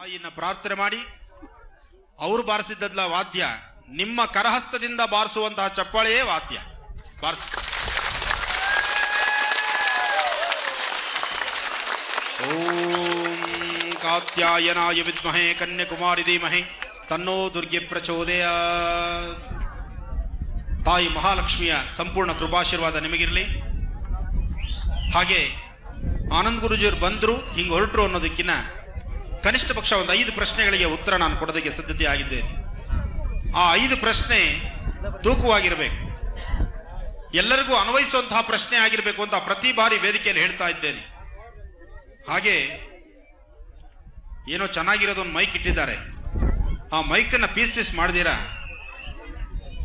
ತಾಯಿಯನ್ನ ಪ್ರಾರ್ಥನೆ ಮಾಡಿ. ಅವರು ಬಾರಿಸಿದ್ದಲ್ಲ ವಾದ್ಯ, ನಿಮ್ಮ ಕರಹಸ್ತದಿಂದ ಬಾರಿಸುವಂತಹ ಚಪ್ಪಾಳೆಯೇ ವಾದ್ಯ. ಬಾರಿಸ. ಓಂ ಕಾತ್ಯಾಯನಾಯ ವಿದ್ಮಹೇ ಕನ್ಯಾಕುಮಾರಿ ಧೀಮಹೆ. ತನ್ನೋ ದುರ್ಗೆ ಪ್ರಚೋದಯ. ತಾಯಿ ಮಹಾಲಕ್ಷ್ಮಿಯ ಸಂಪೂರ್ಣ ಕೃಪಾಶೀರ್ವಾದ ನಿಮಗಿರಲಿ. ಹಾಗೆ ಆನಂದ್ ಗುರುಜಿಯವರು ಬಂದರು, ಹಿಂಗೆ ಹೊರಟರು ಅನ್ನೋದಕ್ಕಿಂತ ಕನಿಷ್ಠ ಪಕ್ಷ ಒಂದು ಐದು ಪ್ರಶ್ನೆಗಳಿಗೆ ಉತ್ತರ ನಾನು ಕೊಡೋದಕ್ಕೆ ಸಿದ್ಧತೆ ಆಗಿದ್ದೇನೆ. ಆ ಐದು ಪ್ರಶ್ನೆ ತೂಕವಾಗಿರಬೇಕು. ಎಲ್ಲರಿಗೂ ಅನ್ವಯಿಸುವಂತಹ ಪ್ರಶ್ನೆ ಆಗಿರಬೇಕು ಅಂತ ಪ್ರತಿ ಬಾರಿ ವೇದಿಕೆಯಲ್ಲಿ ಹೇಳ್ತಾ ಇದ್ದೇನೆ. ಹಾಗೆ ಏನೋ ಚೆನ್ನಾಗಿರೋದೊಂದು ಮೈಕ್ ಇಟ್ಟಿದ್ದಾರೆ. ಆ ಮೈಕನ್ನು ಪೀಸ್ ಪೀಸ್ ಮಾಡ್ದಿರಾ?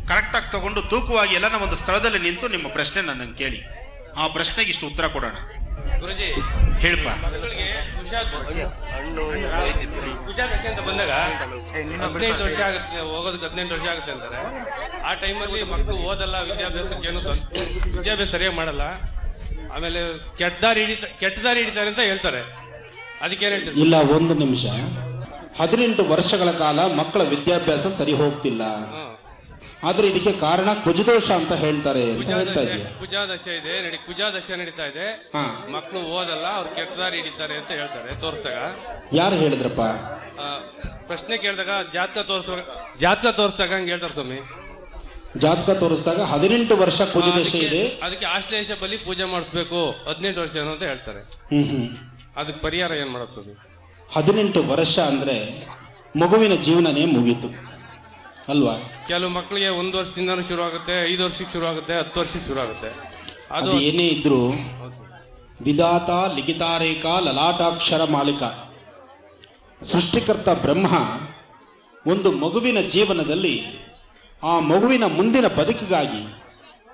ಕರೆಕ್ಟಾಗಿ ತಗೊಂಡು ತೂಕವಾಗಿ ಎಲ್ಲನ ಒಂದು ಸ್ಥಳದಲ್ಲಿ ನಿಂತು ನಿಮ್ಮ ಪ್ರಶ್ನೆ ನನ್ನನ್ನು ಕೇಳಿ. ಆ ಪ್ರಶ್ನೆಗೆ ಇಷ್ಟು ಉತ್ತರ ಕೊಡೋಣ. ಗುರುಜಿ ಹೇಳಪ್ಪ. ಮಕ್ಕಳಿಗೆ ಅಂತ ಬಂದಾಗ ಹದಿನೆಂಟು ವರ್ಷ ಆಗುತ್ತೆ ಹೋಗೋದಕ್ಕೆ ಹದಿನೆಂಟು ವರ್ಷ ಆಗುತ್ತೆ ಅಂತಾರೆ. ಆ ಟೈಮಲ್ಲಿ ಮಕ್ಕಳು ಓದಲ್ಲ ವಿದ್ಯಾಭ್ಯಾಸಕ್ಕೆ ಏನು ವಿದ್ಯಾಭ್ಯಾಸ ಸರಿಯಾಗಿ ಮಾಡಲ್ಲ. ಆಮೇಲೆ ಕೆಟ್ಟದಾರಿ ಹಿಡಿತ ಕೆಟ್ಟದಾರಿ ಹಿಡಿತಾರೆ ಅಂತ ಹೇಳ್ತಾರೆ. ಅದಕ್ಕೆ ಇಲ್ಲ ಒಂದು ನಿಮಿಷ. ಹದಿನೆಂಟು ವರ್ಷಗಳ ಕಾಲ ಮಕ್ಕಳ ವಿದ್ಯಾಭ್ಯಾಸ ಸರಿ ಹೋಗ್ತಿಲ್ಲ. ಆದ್ರೆ ಇದಕ್ಕೆ ಕಾರಣ ಕುಜದೋಷ ಅಂತ ಹೇಳ್ತಾರೆ ಅಂತ ಹೇಳ್ತಾ ಕುಜಾದಶೆ ಇದೆಯಾ ಕುಜಾದಶೆ ಇದೆ ನಡಿ ಕುಜಾದಶ ನಡೀತಾ ಇದೆ. ಹಾ. ಮಕ್ಕಳು ಓದಲ್ಲ ಅವ್ರು ಕೆಟ್ಟದಾರಿ ಹಿಡಿತಾರೆ ಅಂತ ಹೇಳ್ತಾರೆ ತೋರಿಸ್ದಾಗ. ಯಾರು ಹೇಳಿದ್ರಪ್ಪ? ಆ, ಪ್ರಶ್ನೆ ಕೇಳಿದಾಗ ಜಾತಕ ತೋರಿಸುವಾಗ ಜಾತಕ ತೋರಿಸ್ದಾಗ ಹಂಗೆ ಹೇಳ್ತಾರೆ ಸ್ವಾಮಿ. ಜಾತಕ ತೋರಿಸಿದಾಗ ಹದಿನೆಂಟು ವರ್ಷ ಕುಜದೋಷ ಅದಕ್ಕೆ- ಇದೆ. ಅದಕ್ಕೆ ಆಶ್ಲೇಷ ಬಲಿ ಪೂಜೆ ಮಾಡಿಸ್ಬೇಕು ಹದಿನೆಂಟು ವರ್ಷ ಏನು ಅಂತ ಹೇಳ್ತಾರೆ. ಹ್ಮ್ ಹ್ಮ್. ಅದಕ್ಕೆ ಪರಿಹಾರ ಏನ್ ಮಾಡೋದು ಹದಿನೆಂಟು ವರ್ಷ ಅಂದ್ರೆ ಮಗುವಿನ ಜೀವನನೇ ಮುಗೀತು. ಅಲ್ವಾ? ಕೆಲವು ಮಕ್ಕಳಿಗೆ ಒಂದು ವರ್ಷದಿಂದ ಶುರು ಆಗುತ್ತೆ ಐದು ವರ್ಷಕ್ಕೆ ಶುರು ಆಗುತ್ತೆ ಹತ್ತು ವರ್ಷಕ್ಕೆ ಶುರು ಆಗುತ್ತೆ ಅದು ಅದು ಏನೇ ಇದ್ರು ವಿಧಾತ ಲಿಖಿತಾರೇಖ ಲಲಾಟಾಕ್ಷರ ಮಾಲೀಕ. ಸೃಷ್ಟಿಕರ್ತ ಬ್ರಹ್ಮ ಒಂದು ಮಗುವಿನ ಜೀವನದಲ್ಲಿ ಆ ಮಗುವಿನ ಮುಂದಿನ ಬದುಕಿಗಾಗಿ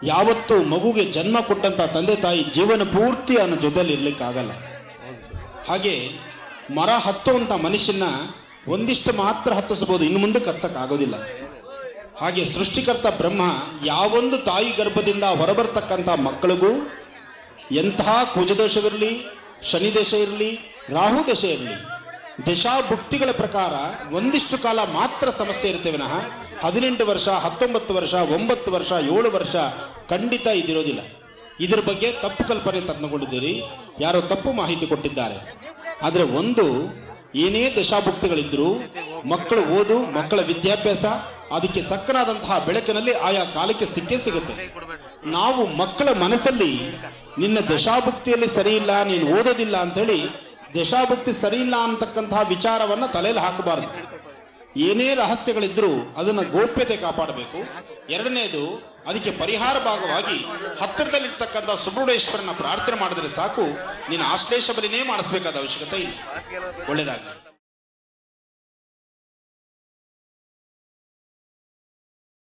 ಯಾವತ್ತೂ ಮಗುಗೆ ಜನ್ಮ ಕೊಟ್ಟಂತ ತಂದೆ ತಾಯಿ ಜೀವನ ಪೂರ್ತಿ ಅವನ ಜೊತೆಯಲ್ಲಿ ಇರ್ಲಿಕ್ಕಾಗಲ್ಲ. ಹಾಗೆ ಮರ ಹತ್ತುವಂಥ ಮನುಷ್ಯನ ಒಂದಿಷ್ಟು ಮಾತ್ರ ಹತ್ತಿಸಬಹುದು ಇನ್ನು ಮುಂದೆ ಹತ್ತಕ್ಕಾಗೋದಿಲ್ಲ ಹಾಗೆ ಸೃಷ್ಟಿಕರ್ತ ಬ್ರಹ್ಮ ಯಾವೊಂದು ತಾಯಿ ಗರ್ಭದಿಂದ ಹೊರಬರ್ತಕ್ಕಂಥ ಮಕ್ಕಳಿಗೂ ಎಂತಹ ಕುಜದೋಷವಿರಲಿ ಶನಿ ದಶೆ ಇರಲಿ ರಾಹು ದಶೆ ಇರಲಿ ದಶಾಭುಕ್ತಿಗಳ ಪ್ರಕಾರ ಒಂದಿಷ್ಟು ಕಾಲ ಮಾತ್ರ ಸಮಸ್ಯೆ ಇರುತ್ತೆ ವಿನಃ. ಹದಿನೆಂಟು ವರ್ಷ, ಹತ್ತೊಂಬತ್ತು ವರ್ಷ, ಒಂಬತ್ತು ವರ್ಷ, ಏಳು ವರ್ಷ ಖಂಡಿತ ಇದಿರೋದಿಲ್ಲ. ಇದ್ರ ಬಗ್ಗೆ ತಪ್ಪು ಕಲ್ಪನೆ ತಂದುಕೊಂಡಿದ್ದೀರಿ. ಯಾರೋ ತಪ್ಪು ಮಾಹಿತಿ ಕೊಟ್ಟಿದ್ದಾರೆ. ಆದರೆ ಒಂದು ಏನೇ ದಶಾಭುಕ್ತಿಗಳಿದ್ರು ಮಕ್ಕಳು ಓದು, ಮಕ್ಕಳ ವಿದ್ಯಾಭ್ಯಾಸ ಅದಕ್ಕೆ ಚಕ್ಕನಾದಂತಹ ಬೆಳಕಿನಲ್ಲಿ ಆಯಾ ಕಾಲಕ್ಕೆ ಸಿಕ್ಕೇ ಸಿಗುತ್ತೆ. ನಾವು ಮಕ್ಕಳ ಮನಸ್ಸಲ್ಲಿ ನಿನ್ನ ದಶಾಭುಕ್ತಿಯಲ್ಲಿ ಸರಿ ಇಲ್ಲ ನೀನು ಓದೋದಿಲ್ಲ ಅಂತೇಳಿ ದಶಾಭುಕ್ತಿ ಸರಿ ಇಲ್ಲ ಅಂತಕ್ಕಂತಹ ವಿಚಾರವನ್ನ ತಲೆಯಲ್ಲಿ ಹಾಕಬಾರದು. ಏನೇ ರಹಸ್ಯಗಳಿದ್ರೂ ಅದನ್ನ ಗೋಪ್ಯತೆ ಕಾಪಾಡಬೇಕು. ಎರಡನೇದು, ಅದಕ್ಕೆ ಪರಿಹಾರ ಭಾಗವಾಗಿ ಹತ್ತಿರದಲ್ಲಿರ್ತಕ್ಕಂಥ ಸುಬ್ರಹ್ಮಣ್ಯೇಶ್ವರನ ಪ್ರಾರ್ಥನೆ ಮಾಡಿದ್ರೆ ಸಾಕು ನೀನು ಆಶ್ಲೇಷ ಬಲಿನೇ ಮಾಡಿಸ್ಬೇಕಾದ ಅವಶ್ಯಕತೆ ಇಲ್ಲ. ಒಳ್ಳೇದಾಗಲಿ.